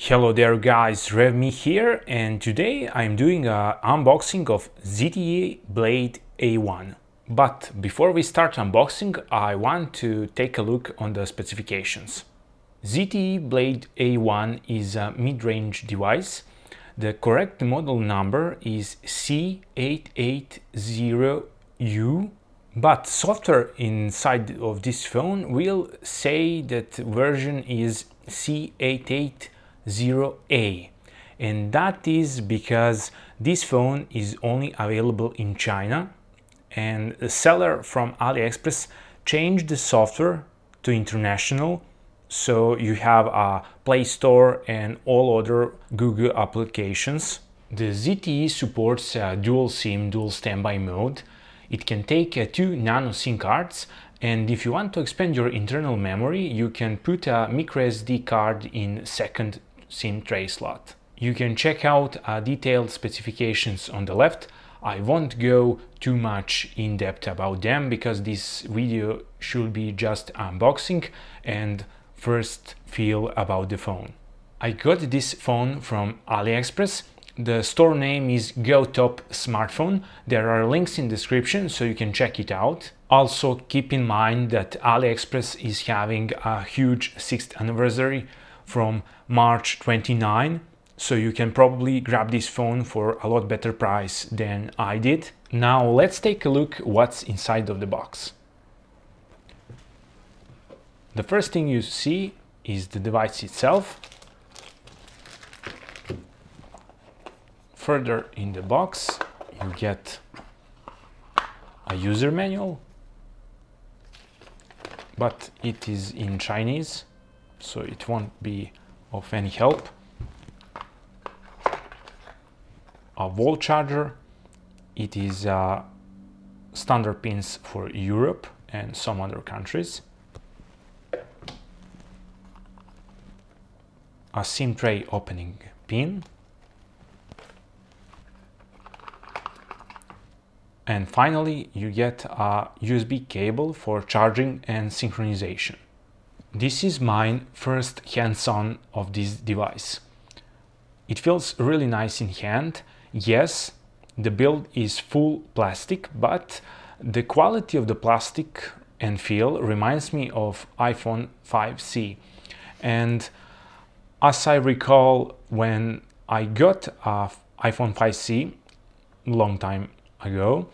Hello there guys, RewMe here and today I'm doing an unboxing of ZTE Blade A1. But before we start unboxing, I want to take a look on the specifications. ZTE Blade A1 is a mid-range device. The correct model number is C880U but software inside of this phone will say that version is C880A and that is because this phone is only available in China and the seller from AliExpress changed the software to international. So you have a Play Store and all other Google applications. The ZTE supports dual SIM, dual standby mode. It can take uh, two nano SIM cards and if you want to expand your internal memory, you can put a microSD card in second SIM tray slot. You can check out uh, detailed specifications on the left. I won't go too much in depth about them because this video should be just unboxing and first feel about the phone. I got this phone from AliExpress the store name is GoTop Smartphone. There are links in description so you can check it out. Also keep in mind that AliExpress is having a huge 6th anniversary from March 29 so you can probably grab this phone for a lot better price than I did. Now let's take a look what's inside of the box. The first thing you see is the device itself further in the box you get a user manual but it is in Chinese so it won't be of any help. A wall charger it is uh, standard pins for Europe and some other countries. A SIM tray opening pin. And finally, you get a USB cable for charging and synchronization. This is my first hands-on of this device. It feels really nice in hand. Yes, the build is full plastic, but the quality of the plastic and feel reminds me of iPhone 5C. And as I recall, when I got a iPhone 5C long time ago,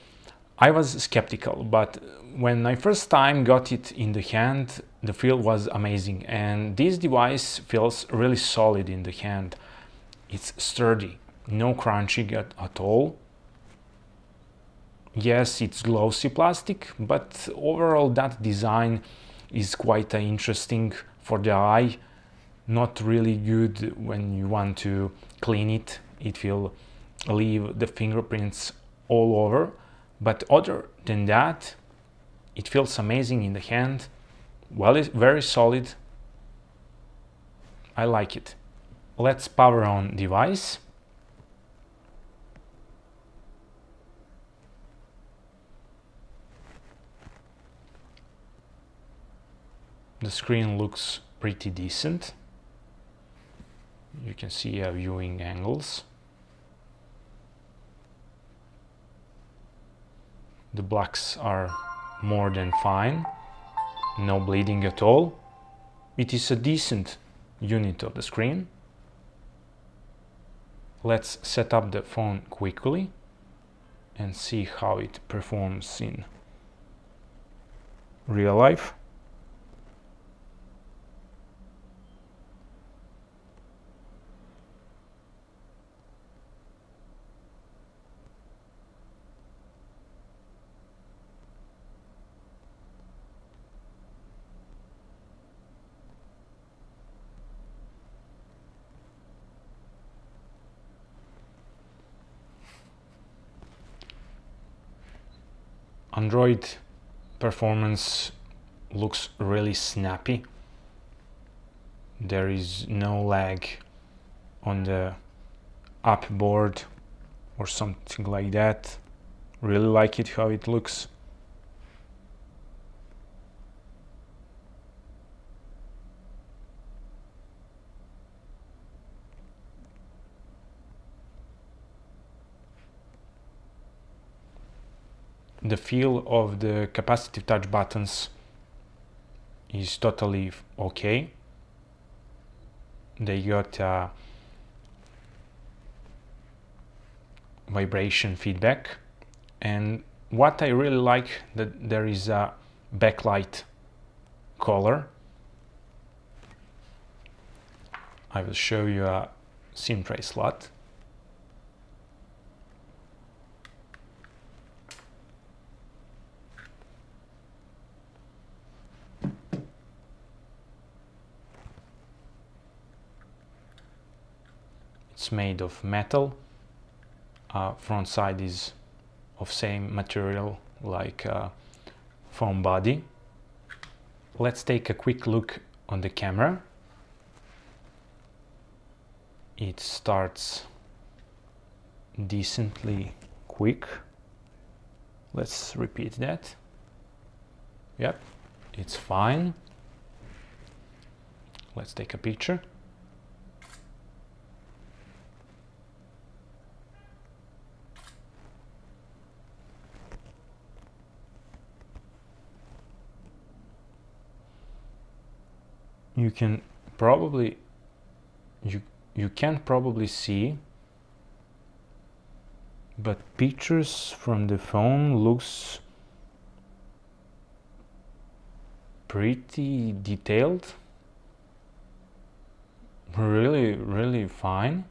I was skeptical, but when I first time got it in the hand, the feel was amazing and this device feels really solid in the hand. It's sturdy, no crunching at, at all. Yes, it's glossy plastic, but overall that design is quite uh, interesting for the eye. Not really good when you want to clean it. It will leave the fingerprints all over but other than that it feels amazing in the hand well it's very solid. I like it. Let's power on device. The screen looks pretty decent. You can see uh, viewing angles. The blacks are more than fine no bleeding at all. It is a decent unit of the screen. Let's set up the phone quickly and see how it performs in real life Android performance looks really snappy. There is no lag on the app board or something like that. Really like it how it looks. The feel of the capacitive touch buttons is totally okay. They got uh, vibration feedback and what I really like that there is a backlight color. I will show you a SIM tray slot. It's made of metal. Uh, front side is of same material like uh, foam body. Let's take a quick look on the camera. It starts decently quick. Let's repeat that. Yep, it's fine. Let's take a picture. You can probably you you can probably see but pictures from the phone looks pretty detailed. Really really fine.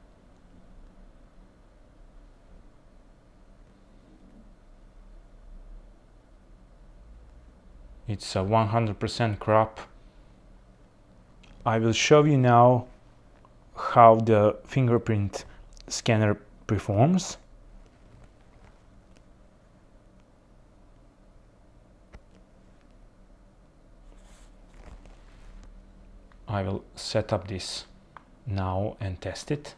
It's a 100% crop I will show you now how the fingerprint scanner performs. I will set up this now and test it.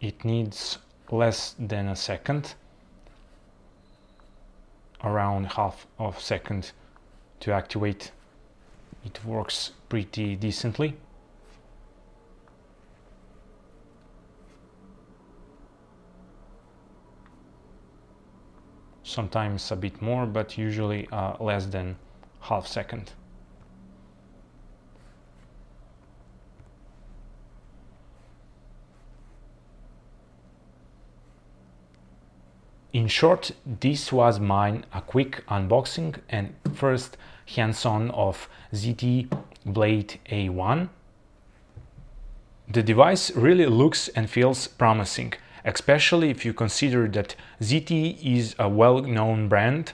It needs less than a second around half of second to activate. It works pretty decently. Sometimes a bit more but usually uh, less than half second In short, this was mine a quick unboxing and first hands-on of ZTE Blade A1. The device really looks and feels promising, especially if you consider that ZTE is a well-known brand.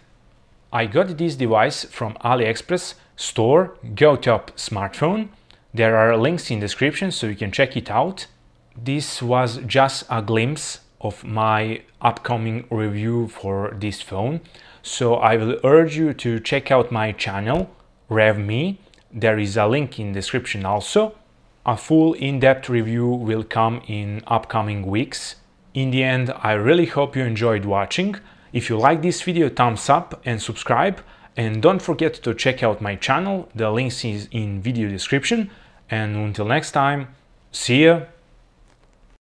I got this device from AliExpress store GoTop smartphone. There are links in description so you can check it out. This was just a glimpse of my upcoming review for this phone. So I will urge you to check out my channel, RewMe. There is a link in description also. A full in-depth review will come in upcoming weeks. In the end, I really hope you enjoyed watching. If you like this video, thumbs up and subscribe. And don't forget to check out my channel, the links is in video description. And until next time, see ya!